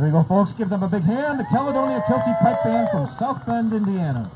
There you go, folks. Give them a big hand. The Caledonia Kilty Pipe Band from South Bend, Indiana.